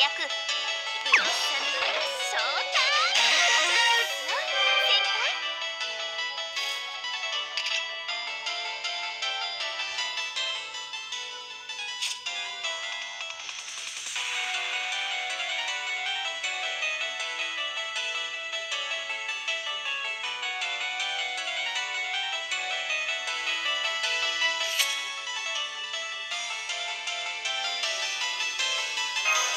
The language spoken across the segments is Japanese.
約。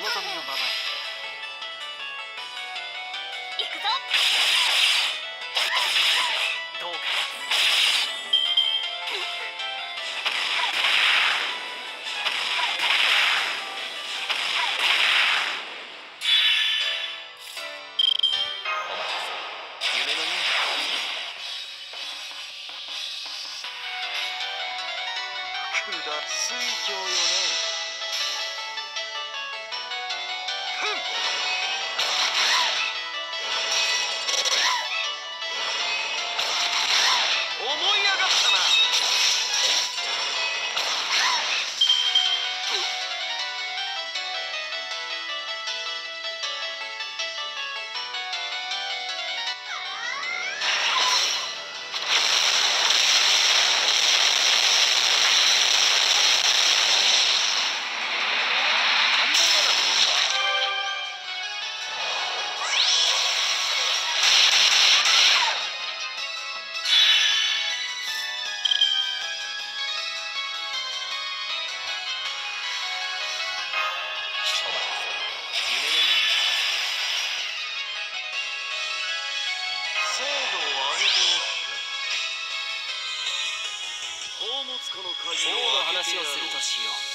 望みのままに行くぞどうか夢のようだ。水晶よね。話をするとしよう。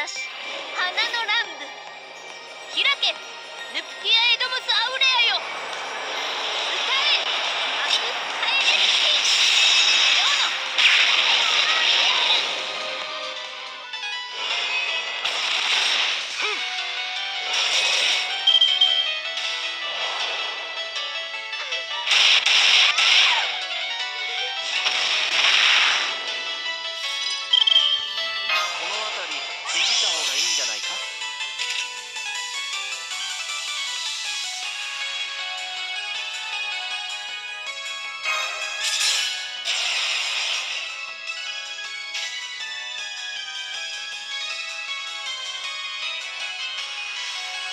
指し花の乱舞。開けヌプティア・エドムス・アウレアよ。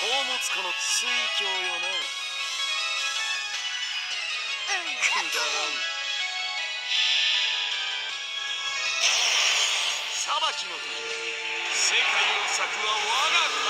宝物庫の水郷よな、ね、くだらん。裁きの時世界を咲くは我が国。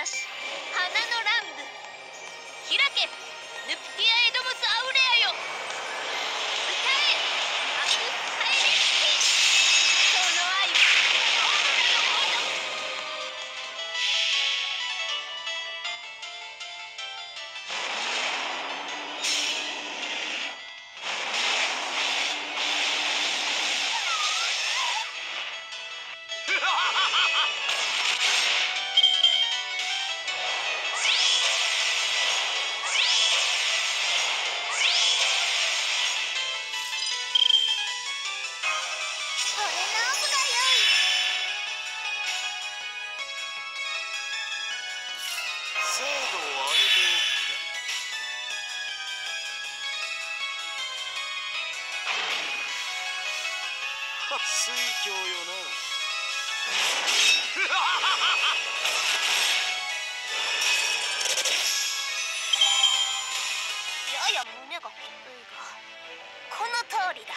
出し花の乱舞。開けヌプティア・エドモス・アウレアよ。水郷よな。やや胸が低いがこの通りだ。